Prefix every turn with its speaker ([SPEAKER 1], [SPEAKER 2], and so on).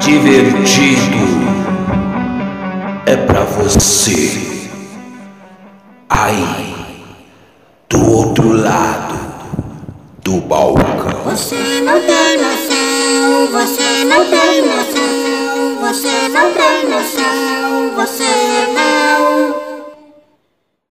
[SPEAKER 1] divertido é para você aí do outro lado do balcão.
[SPEAKER 2] Você não tem noção, você não tem noção, você não tem noção, você não